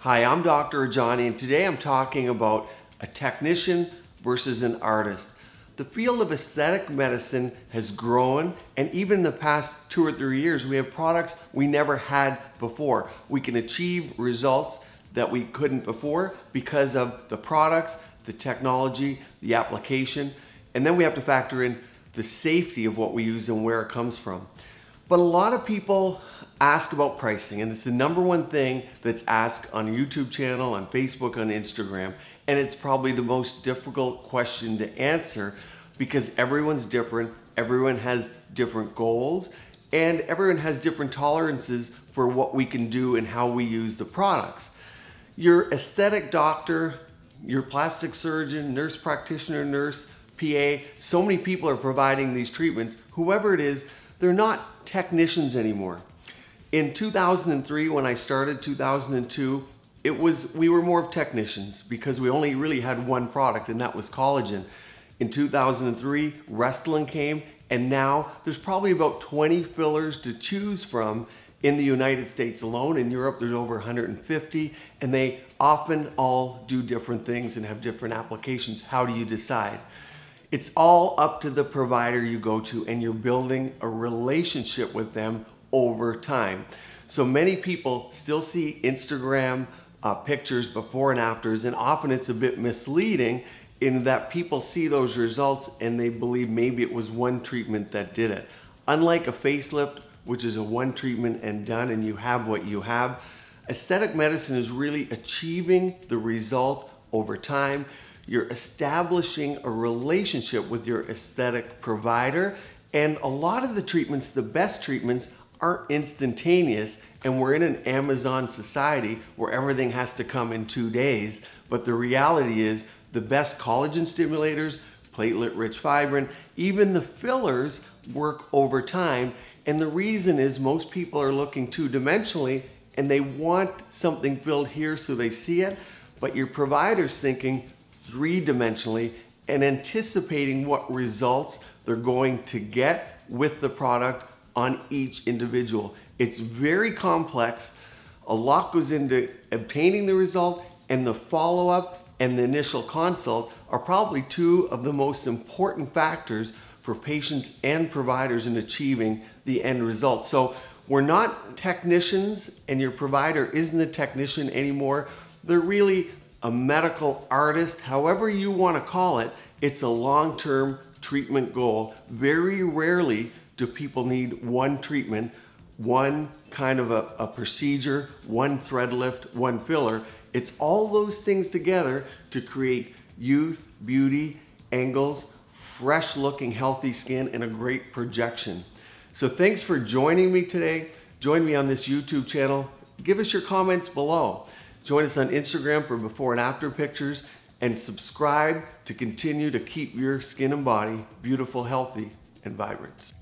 Hi, I'm Dr. Rajani, and today I'm talking about a technician versus an artist. The field of aesthetic medicine has grown, and even in the past two or three years, we have products we never had before. We can achieve results that we couldn't before because of the products, the technology, the application, and then we have to factor in the safety of what we use and where it comes from. But a lot of people ask about pricing, and it's the number one thing that's asked on a YouTube channel, on Facebook, on Instagram, and it's probably the most difficult question to answer because everyone's different, everyone has different goals, and everyone has different tolerances for what we can do and how we use the products. Your aesthetic doctor, your plastic surgeon, nurse practitioner, nurse, PA, so many people are providing these treatments. Whoever it is, they're not technicians anymore. In 2003, when I started 2002, it was we were more of technicians because we only really had one product and that was collagen. In 2003, Restylane came and now there's probably about 20 fillers to choose from in the United States alone. In Europe, there's over 150 and they often all do different things and have different applications. How do you decide? It's all up to the provider you go to and you're building a relationship with them over time. So many people still see Instagram uh, pictures before and afters and often it's a bit misleading in that people see those results and they believe maybe it was one treatment that did it. Unlike a facelift, which is a one treatment and done and you have what you have, aesthetic medicine is really achieving the result over time you're establishing a relationship with your aesthetic provider. And a lot of the treatments, the best treatments, aren't instantaneous. And we're in an Amazon society where everything has to come in two days. But the reality is, the best collagen stimulators, platelet rich fibrin, even the fillers work over time. And the reason is most people are looking two dimensionally and they want something filled here so they see it. But your provider's thinking, three-dimensionally and anticipating what results they're going to get with the product on each individual. It's very complex. A lot goes into obtaining the result and the follow-up and the initial consult are probably two of the most important factors for patients and providers in achieving the end result. So we're not technicians and your provider isn't a technician anymore. They're really a medical artist, however you want to call it, it's a long-term treatment goal. Very rarely do people need one treatment, one kind of a, a, procedure, one thread lift, one filler. It's all those things together to create youth, beauty, angles, fresh looking healthy skin, and a great projection. So thanks for joining me today. Join me on this YouTube channel. Give us your comments below. Join us on Instagram for before and after pictures and subscribe to continue to keep your skin and body beautiful, healthy, and vibrant.